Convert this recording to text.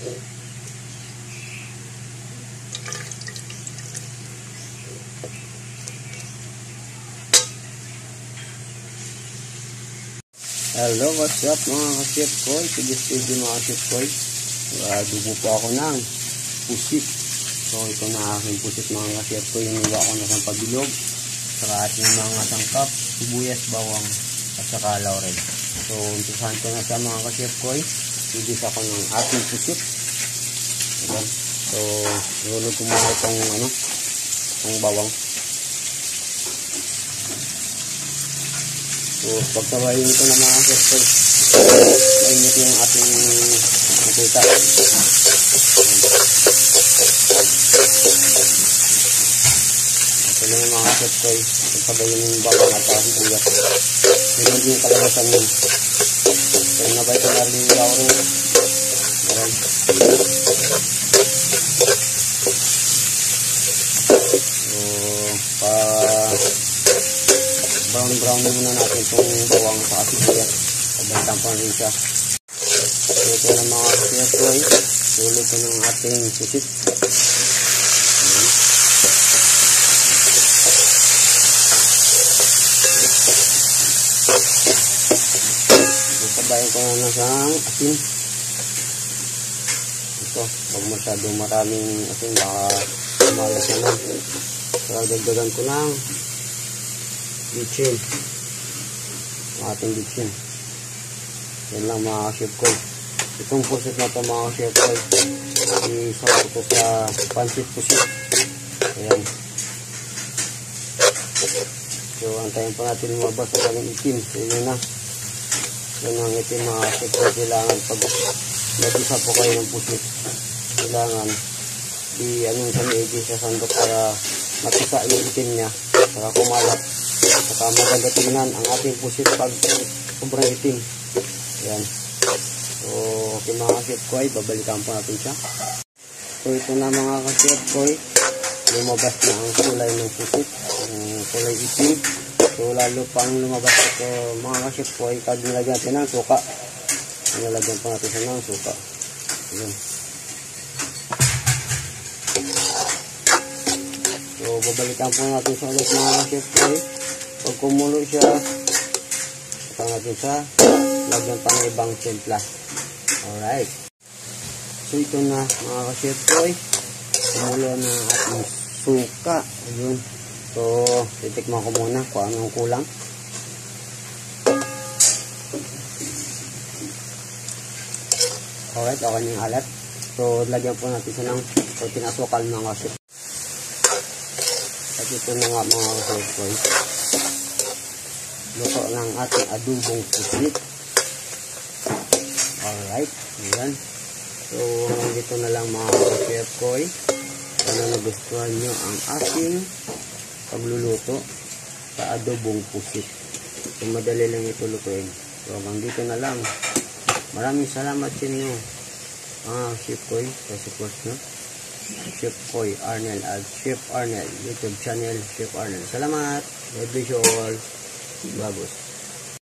Hello, what's up mga ka-chef boy? Sige-sige si mga ka-chef boy. Uh, ah, dubo po ako ng pusit. So, ito na aking pusit mga ka-chef boy. Inuwa ko na sa pabilog. Saka ating mga sangkap, sibuyas, bawang, at saka laurel. So, umpisahan ko na sa mga ka-chef boy. Ibis ako ng ating pusit. Ayan. So, nulog ko muna itong ano, itong bawang. So, pagkabayin ito na mga kester, mainit yung ating nakita. Ito na yung mga kester, pagkabayin yung bawang at ang buyat. Ganyan din yung kalabasan nun. Nabay ko na yung laurel. Ayan. Brown brown muna natin itong bawang sa sibuyas. Pabantan pa rin siya. Ito na mga. Sulit ko ng ating susit. Na ng asin. Ito, huwag masyadong maraming asin. Baka malas naman. So, dagdagan ko ng bitchin. Ating bitchin. Yan lang mga chef ko. Itong pusit na ito mga chef ko. Isarap ito sa pansit pusit. Ayan. So, antayin pa natin lumabas sa kanyang itim. So, yun na. Yan ang itim mga ko. Kailangan pag nag-isa po kayo ng pusit. Kailangan i-ano sa maigi sa sandok para matisa yung itim niya. Saka kumalat. Saka maganda tingnan ang ating pusit pag sobrang itim. Yan. So, okay mga chef ko ay babalikan po natin siya. So, ito na mga ka-chef ko ay lumabas na ang kulay ng pusit. Ang kulay itim. So, lalo pang lumabas ito mga ka-chef ko ay kag nilagyan natin ng suka. Nilagyan pa natin siya ng suka. Yan. So, babalikan po natin sa ulit mga ko ay pag kumulo siya, saka natin siya, lagyan pa ng ibang timpla. Alright. So ito na mga ka-chef boy. Kumulo na ating suka. Ayun. So, titikman ko muna kung anong kulang. Alright, okay na yung alat. So, lagyan po natin siya ng konting asukal mga ka-chef. At ito na nga mga boy luto ng ating adubong pusit. Alright, ayan. So, dito na lang mga chef koy. Sana nagustuhan nyo ang ating pagluluto sa adobong pusit. So, madali lang ito lutuin. So, hanggang dito na lang. Maraming salamat sa inyo mga chef koy sa support nyo. Chef Koy Arnel at Chef Arnel YouTube channel Chef Arnel. Salamat. God bless you all. Bagos.